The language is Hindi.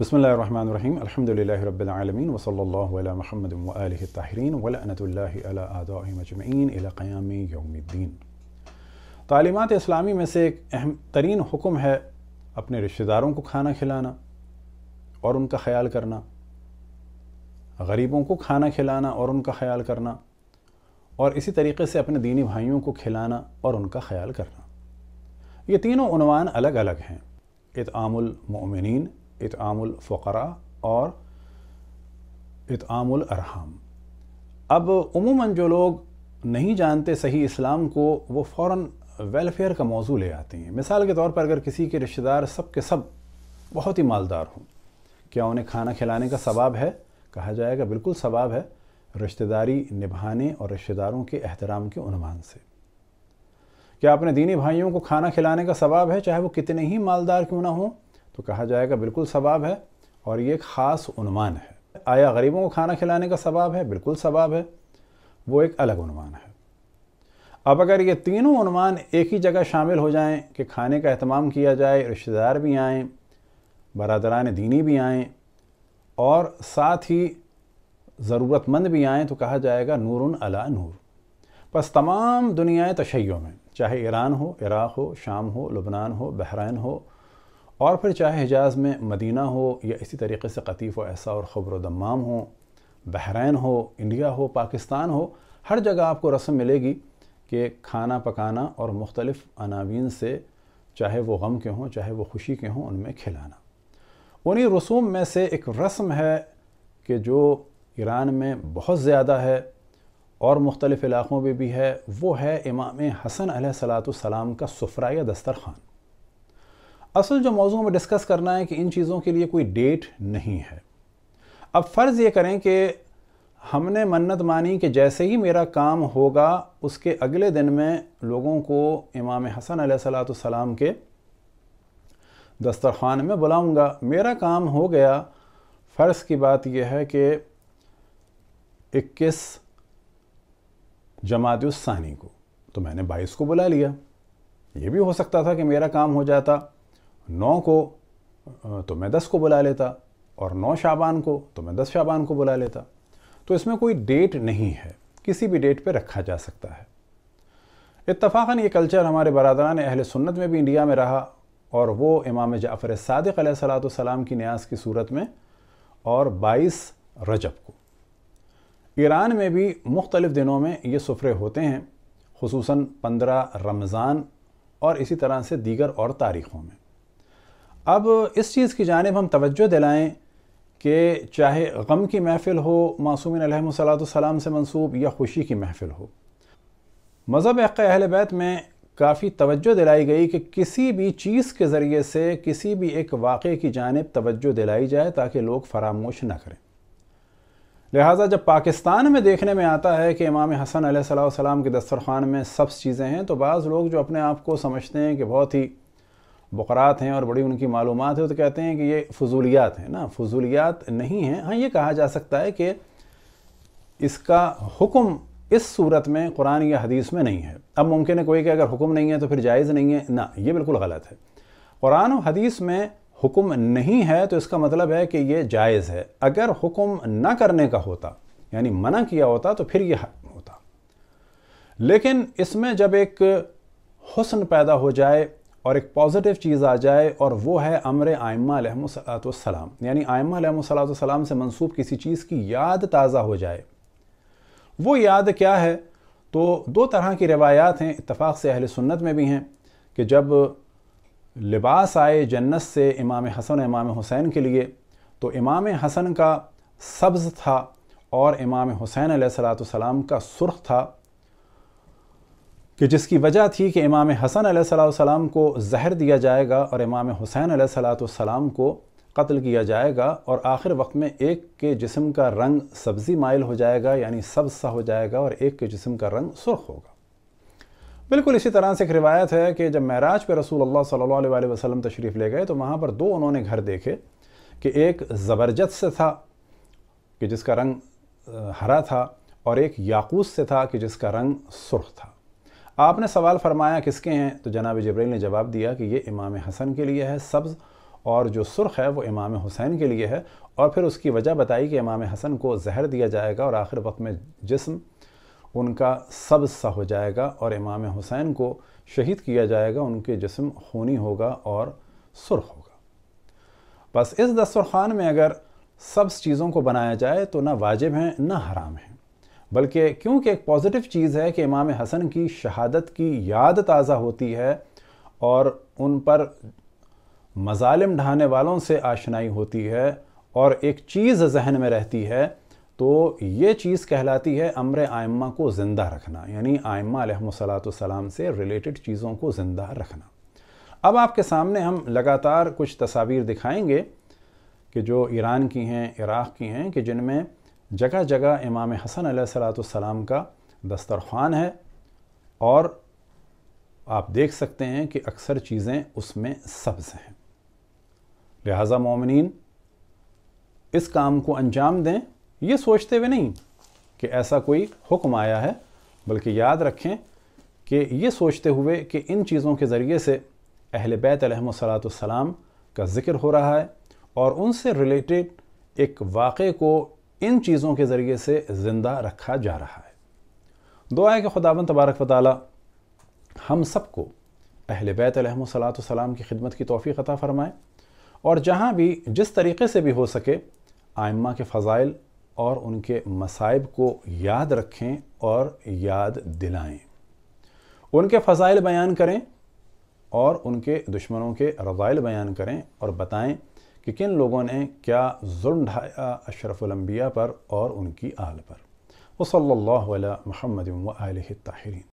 बसमीम अलहमदिल्ला रबालमीन वसल्ला महमद वाहिरीन वलनतमजमिन क़याम यौमुद्दीन तालीमत इस्लामी में से एक अहम तरीन हुक्म है अपने रिश्तेदारों को खाना खिलाना और उनका ख्याल करना। गरीबों को खाना खिलाना और उनका ख्याल करना। और इसी तरीके से अपने दीनी भाइयों को खिलाना और उनका ख्याल करना। ये तीनों उनवान अलग अलग हैं इतआमुलमिन इतआमुलफ़रा और इतआमुल अरहम। अब उमूमन जो लोग नहीं जानते सही इस्लाम को, वो फ़ौर वेलफेयर का मौजू ले आते हैं। मिसाल के तौर पर अगर किसी के रिश्तेदार सब के सब बहुत ही मालदार हों, क्या उन्हें खाना खिलाने का सवाब है? कहा जाएगा बिल्कुल सवाब है रिश्तेदारी निभाने और रिश्तेदारों के एहतराम के उनवान से। क्या अपने दीनी भाइयों को खाना खिलाने का सवाब है? चाहे वो कितने ही मालदार क्यों ना हो तो कहा जाएगा बिल्कुल सवाब है और ये एक ख़ास उनवान है। आया गरीबों को खाना खिलाने का सवाब है, बिल्कुल सवाब है। वो एक अलग उनवान है। अब अगर ये तीनों उनवान एक ही जगह शामिल हो जाएँ कि खाने का अहतमाम किया जाए, रिश्तेदार भी आएँ, बरदरान दीनी भी आएँ और साथ ही ज़रूरतमंद भी आएँ तो कहा जाएगा नूर अला नूर। बस तमाम दुनियाएँ तशैयों में, चाहे ईरान हो, इराक़ हो, शाम हो, लबनान हो बहरान हो और फिर चाहे हिजाज़ में मदीना हो या इसी तरीके से कतीफ़ व ऐसा और ख़बर दमाम हो बहरैन हो, इंडिया हो, पाकिस्तान हो, हर जगह आपको रस्म मिलेगी कि खाना पकाना और मुख्तलिफ़ अनावीन से चाहे वो गम के हों, चाहे वो खुशी के हों, उनमें खिलाना। उन्हीं रसूम में से एक रस्म है कि जो ईरान में बहुत ज़्यादा है और मुख्तलिफ़ इलाक़ों में भी है, वो है इमाम हसन सलाम का सफ़रा या दस्तरखान। असल जो मौजू में डिस्कस करना है कि इन चीज़ों के लिए कोई डेट नहीं है। अब फ़र्ज़ ये करें कि हमने मन्नत मानी कि जैसे ही मेरा काम होगा, उसके अगले दिन में लोगों को इमाम हसन सलाम के दस्तरखान में बुलाऊँगा। मेरा काम हो गया। फ़र्ज़ की बात यह है कि इक्कीस जमातुस्सानी को तो मैंने बाईस को बुला लिया। ये भी हो सकता था कि मेरा काम हो जाता। नौ को तो मैं दस को बुला लेता और नौ शाबान को तो मैं दस शाबान को बुला लेता। तो इसमें कोई डेट नहीं है, किसी भी डेट पे रखा जा सकता है। इतफाक़न ये कल्चर हमारे बरदरान अहल सुन्नत में भी इंडिया में रहा और वो इमाम जाफ़र सदक़ सलाम की न्यास की सूरत में और बाईस रजब को। ईरान में भी मुख्तलिफ़ दिनों में ये सफ़रे होते हैं खसूस पंद्रह रमज़ान और इसी तरह से दीगर और तारीख़ों में। अब इस चीज़ की जानब हम तवज्जो दिलाएँ कि चाहे गम की महफ़िल हो, मासूमिन सलाम से मंसूब या खुशी की महफ़िल हो। मज़हब अहल बैत में काफ़ी तवज्जो दिलाई गई कि किसी भी चीज़ के ज़रिए से किसी भी एक वाक़े की जानब तवज्जो दिलाई जाए ताकि लोग फरामोश ना करें। लिहाजा जब पाकिस्तान में देखने में आता है कि इमाम हसन सलाम के दस्तरखान में सब चीज़ें हैं तो बाज़ लोग जो अपने आप को समझते हैं कि बहुत ही बकरात हैं और बड़ी उनकी मालूम है तो कहते हैं कि ये फजूलियात हैं। ना, फजूलियात नहीं हैं। हाँ ये कहा जा सकता है कि इसका हुक्म इस सूरत में, कुरान या हदीस में नहीं है। अब मुमकिन है कोई कि अगर हुक्म नहीं है तो फिर जायज़ नहीं है। ना, ये बिल्कुल गलत है। कुरान और हदीस में हुक्म नहीं है तो इसका मतलब है कि ये जायज़ है। अगर हुक्म ना करने का होता, यानी मना किया होता तो फिर यह होता। लेकिन इसमें जब एक हुसन पैदा हो जाए और एक पॉजिटिव चीज़ आ जाए और वो है अमर आयमा सलाम यानी आयमा सलाम से मंसूब किसी चीज़ की याद ताज़ा हो जाए। वो याद क्या है? तो दो तरह की रवायात हैं इतफ़ाक़ से अहल सुन्नत में भी हैं कि जब लिबास आए जन्नत से इमाम हसन इमाम हुसैन के लिए तो इमाम हसन का सब्ज़ था और इमाम हुसैन सलाम का सुर्ख था। कि जिसकी वजह थी कि इमाम हसन सलाम को जहर दिया जाएगा और इमाम हुसैन सलाम को कत्ल किया जाएगा और आखिर वक्त में एक के जिस्म का रंग सब्ज़ी माइल हो जाएगा, यानी सब्ज सा हो जाएगा और एक के जिस्म का रंग सुर्ख होगा। बिल्कुल इसी तरह से एक रिवायत है कि जब महराज पे रसूल अल्लाह सल्लल्लाहु अलैहि वसल्लम तशरीफ़ ले गए तो वहाँ पर दो उन्होंने घर देखे कि एक ज़बरजत से था कि जिसका रंग हरा था और एक याकूस से था कि जिसका रंग सुर्ख था। आपने सवाल फरमाया किसके हैं तो जनाब जबरील ने जवाब दिया कि ये इमाम हसन के लिए है सब्ज़, और जो सुर्ख है वो इमाम हुसैन के लिए है, और फिर उसकी वजह बताई कि इमाम हसन को जहर दिया जाएगा और आखिर वक्त में जिस्म उनका सब सा हो जाएगा और इमाम हुसैन को शहीद किया जाएगा, उनके जिस्म खूनी होगा और सुर्ख होगा। बस इस दस्तरखान में अगर सब चीज़ों को बनाया जाए तो ना वाजिब हैं, ना हराम हैं। बल्कि क्योंकि एक पॉजिटिव चीज़ है कि इमाम हसन की शहादत की याद ताज़ा होती है और उन पर मजालिम ढाने वालों से आशनाई होती है और एक चीज़ जहन में रहती है तो ये चीज़ कहलाती है अमर आयम्मा को ज़िंदा रखना, यानी आयम्मा सलाम से रिलेटेड चीज़ों को ज़िंदा रखना। अब आपके सामने हम लगातार कुछ तस्वीर दिखाएँगे कि जो ईरान की हैं, इराक़ की हैं, कि जिनमें जगह जगह इमाम हसन सलाम का दस्तरखान है और आप देख सकते हैं कि अक्सर चीज़ें उसमें सब्ज़ हैं। लिहाजा मोमिन इस काम को अंजाम दें, ये सोचते हुए नहीं कि ऐसा कोई हुक्म आया है, बल्कि याद रखें कि ये सोचते हुए कि इन चीज़ों के ज़रिए से अहल बैत सलाम का ज़िक्र हो रहा है और उनसे रिलेटेड एक वाक़े को इन चीज़ों के ज़रिए से ज़िंदा रखा जा रहा है। दुआ है कि खुदावन तबारक वाली हम सबको अहल बैत सलाम की खिदमत की तोफ़ी अता फ़रमाएँ और जहाँ भी जिस तरीके से भी हो सके आयमा के फ़ज़ाइल और उनके मसाइब को याद रखें और याद दिलाएँ। उनके फ़ज़ाइल बयान करें और उनके दुश्मनों के रज़ाइल बयान करें और बताएँ कि किन लोगों ने क्या जुर्म ढाया अशरफुलम्बिया पर और उनकी आल पर। वसल्ला महमद व ताहरीन।